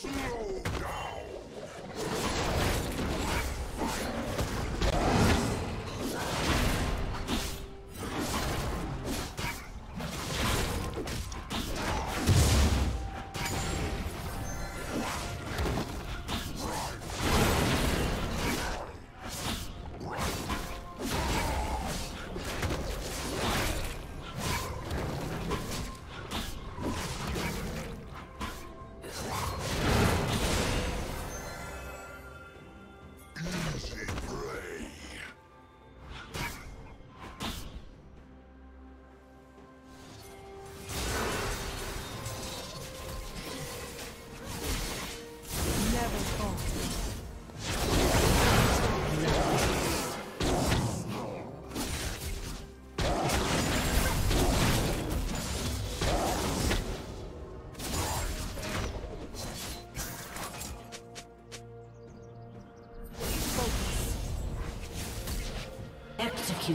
Shoot!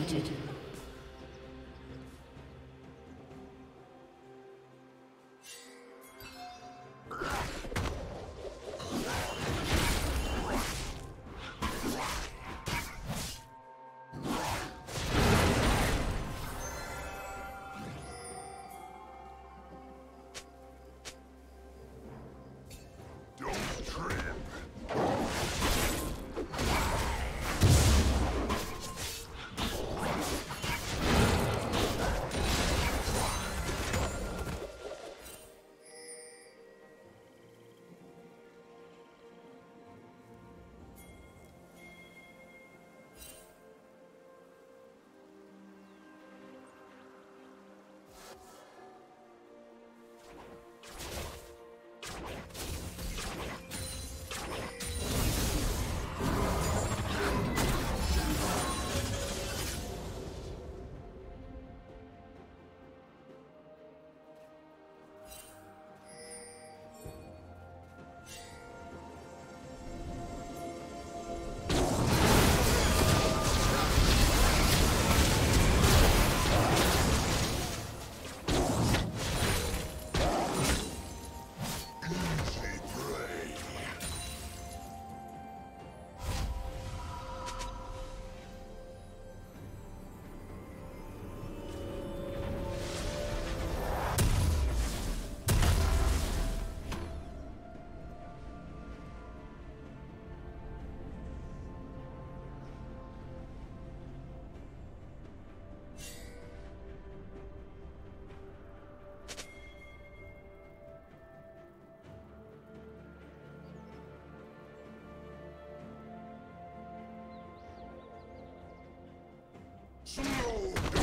Executed. snow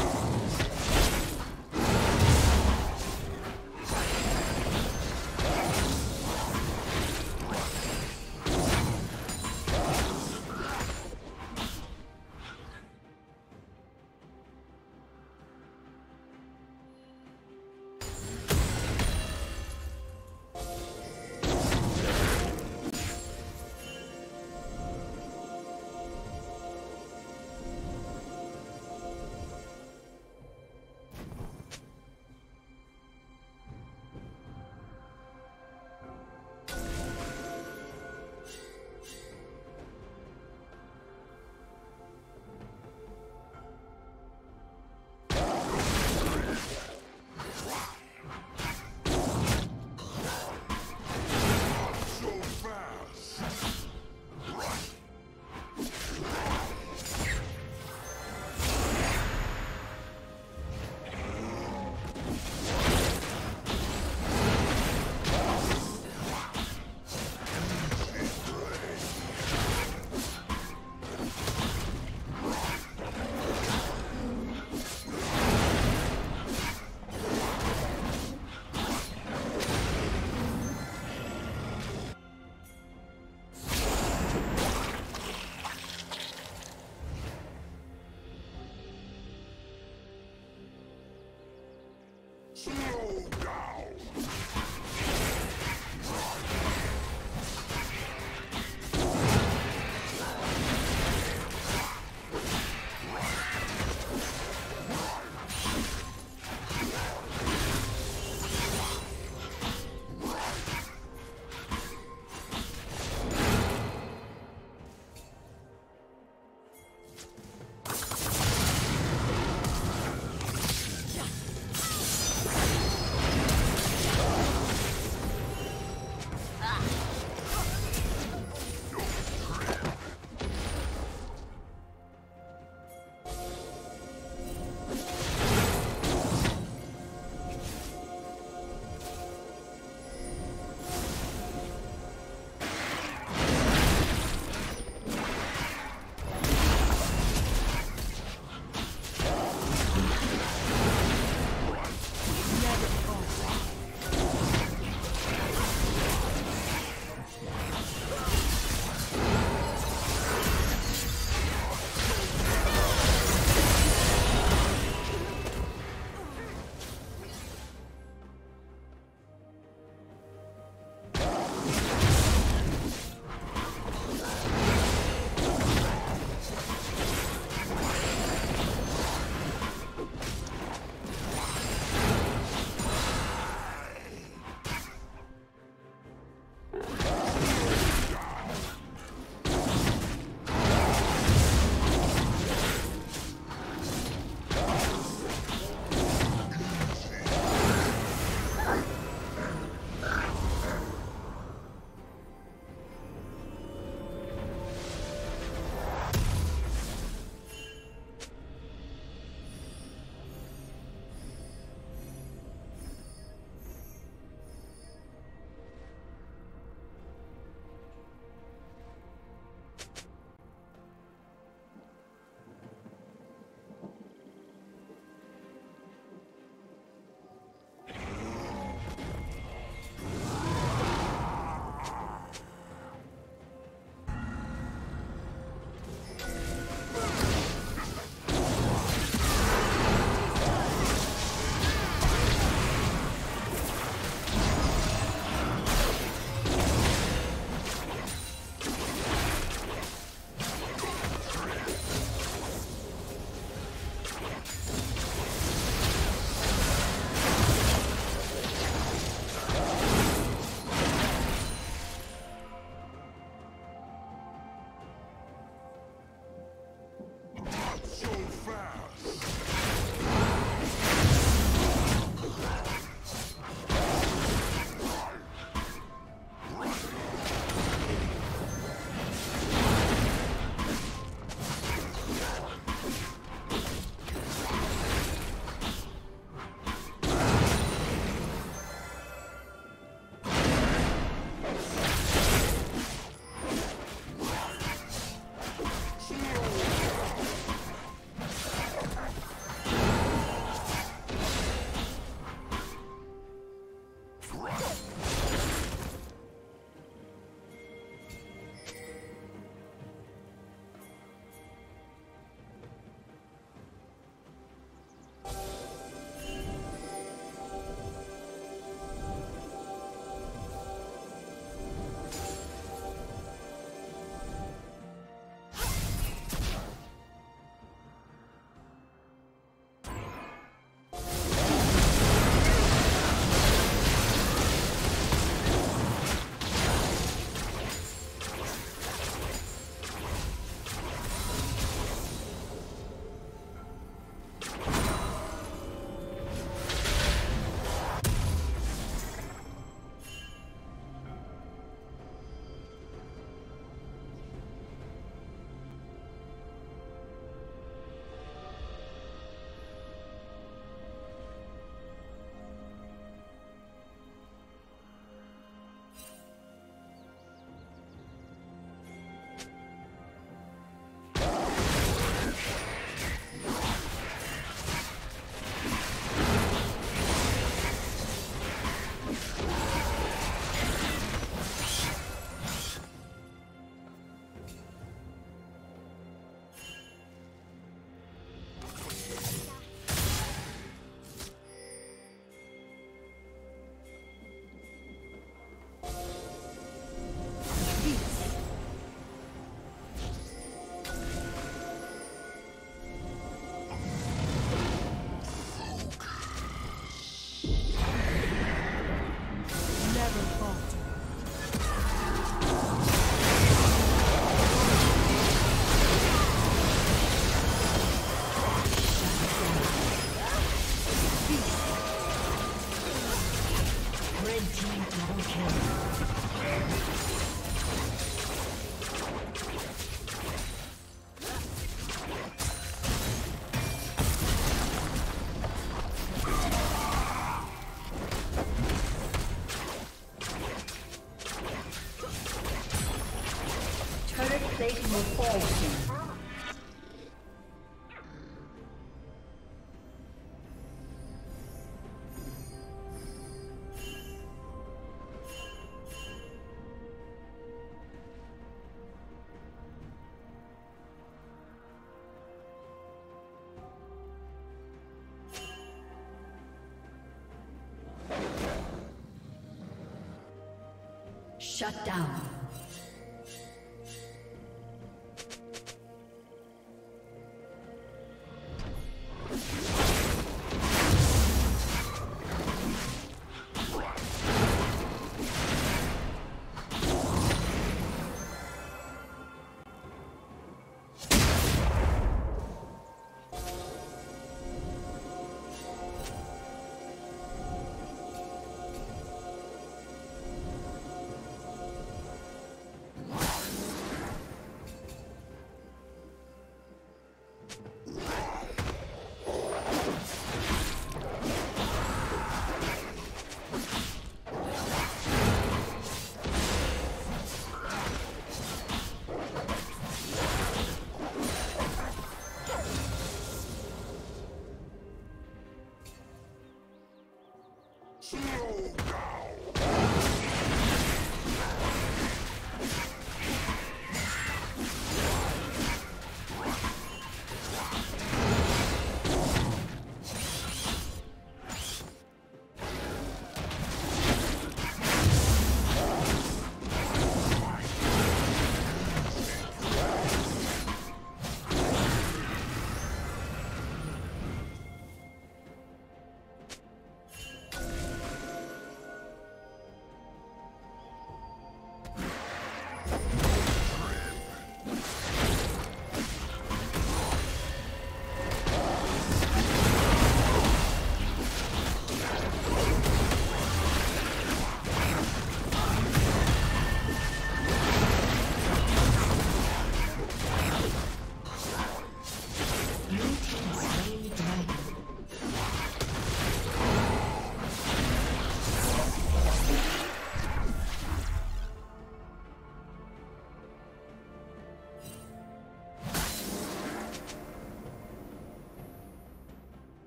Shut down.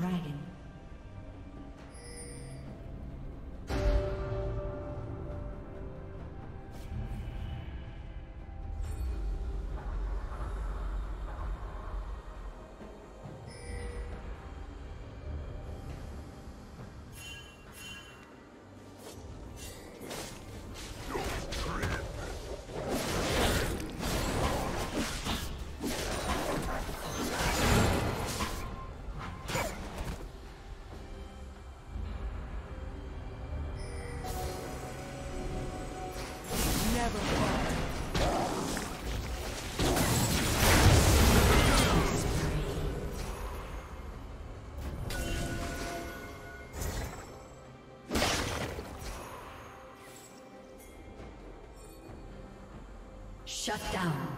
Dragon. Shut down.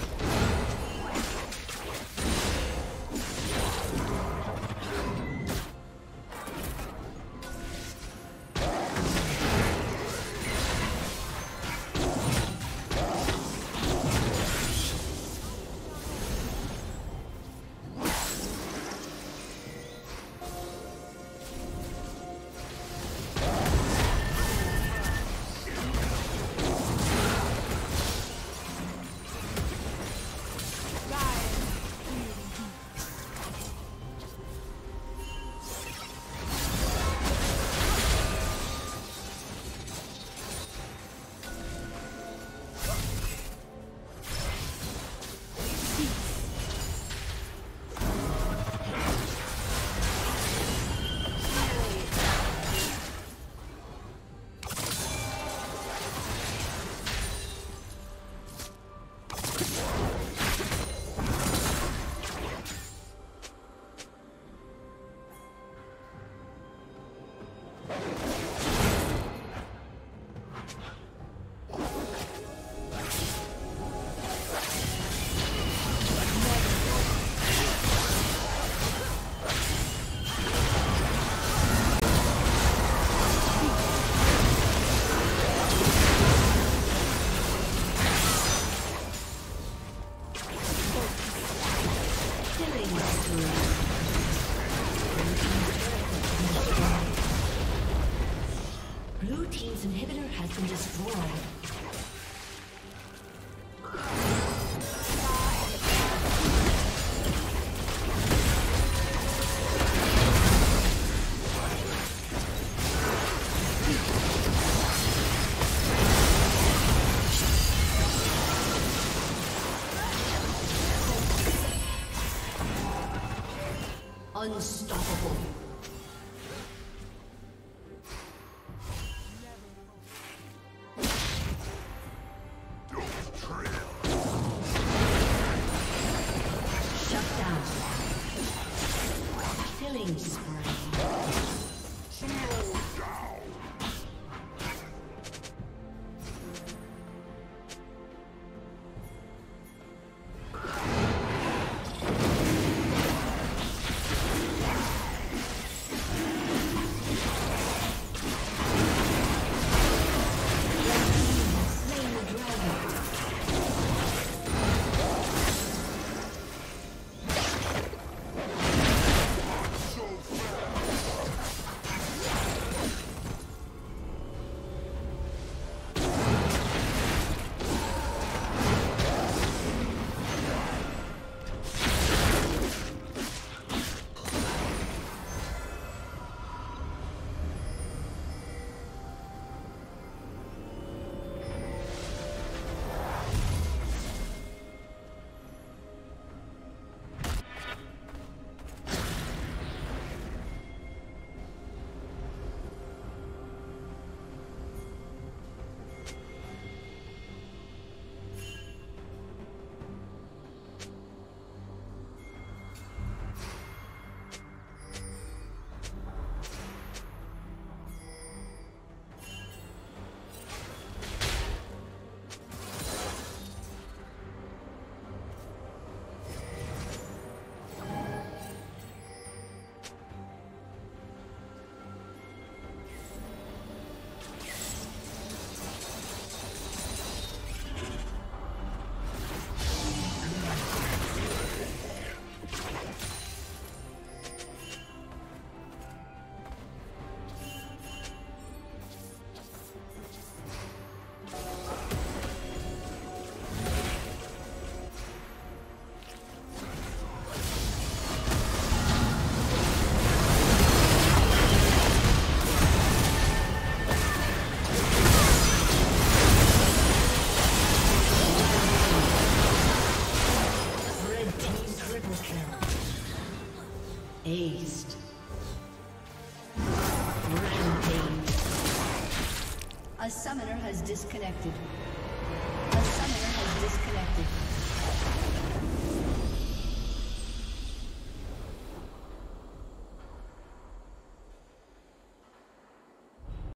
Unstoppable. Has disconnected.